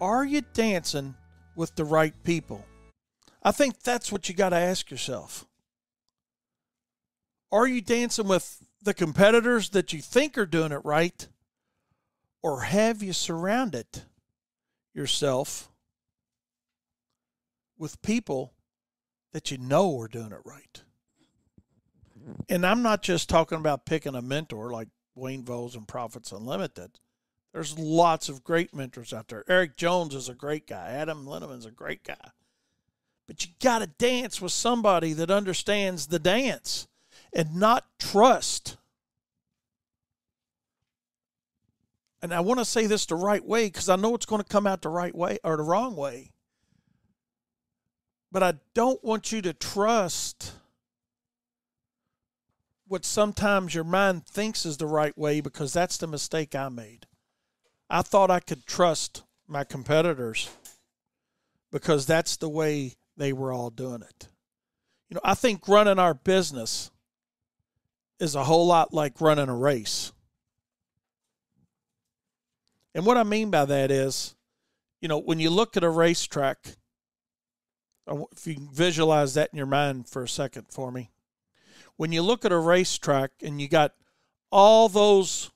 Are you dancing with the right people? I think that's what you got to ask yourself. Are you dancing with the competitors that you think are doing it right? Or have you surrounded yourself with people that you know are doing it right? And I'm not just talking about picking a mentor like Wayne Volz and Profits Unlimited. There's lots of great mentors out there. Eric Jones is a great guy. Adam Linneman's a great guy. But you got to dance with somebody that understands the dance and not trust. And I want to say this the right way because I know it's going to come out the right way or the wrong way. But I don't want you to trust what sometimes your mind thinks is the right way because that's the mistake I made. I thought I could trust my competitors because that's the way they were all doing it. You know, I think running our business is a whole lot like running a race. And what I mean by that is, you know, when you look at a racetrack, if you visualize that in your mind for a second for me, when you look at a racetrack and you got all those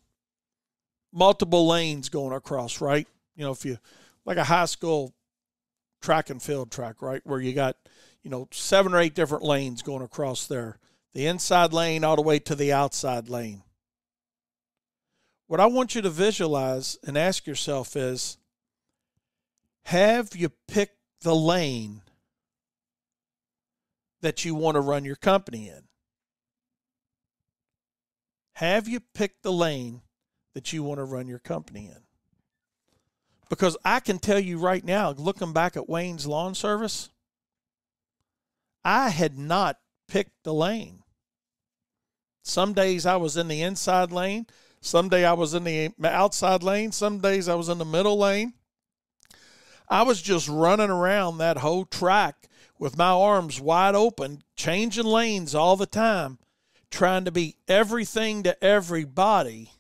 multiple lanes going across, right? You know, if you like a high school track and field track, right, where you got, you know, seven or eight different lanes going across there, the inside lane all the way to the outside lane. What I want you to visualize and ask yourself is have you picked the lane that you want to run your company in? Have you picked the lane that you want to run your company in? Because I can tell you right now, looking back at Wayne's lawn service, I had not picked the lane. Some days I was in the inside lane, some day I was in the outside lane, some days I was in the middle lane. I was just running around that whole track with my arms wide open, changing lanes all the time trying to be everything to everybody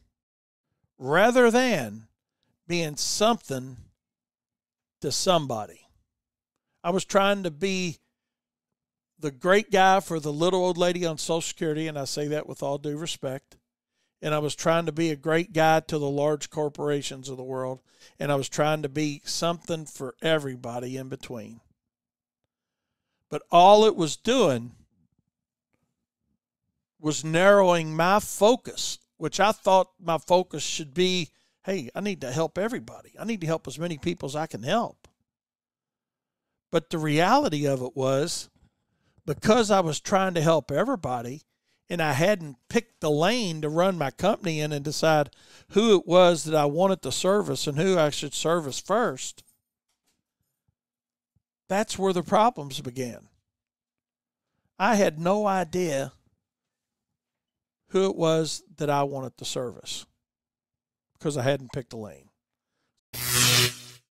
rather than being something to somebody. I was trying to be the great guy for the little old lady on Social Security, and I say that with all due respect. And I was trying to be a great guy to the large corporations of the world, and I was trying to be something for everybody in between. But all it was doing was narrowing my focus, which I thought my focus should be hey, I need to help everybody. I need to help as many people as I can help. But the reality of it was because I was trying to help everybody and I hadn't picked the lane to run my company in and decide who it was that I wanted to service and who I should service first, that's where the problems began. I had no idea who it was that I wanted to service because I hadn't picked a lane.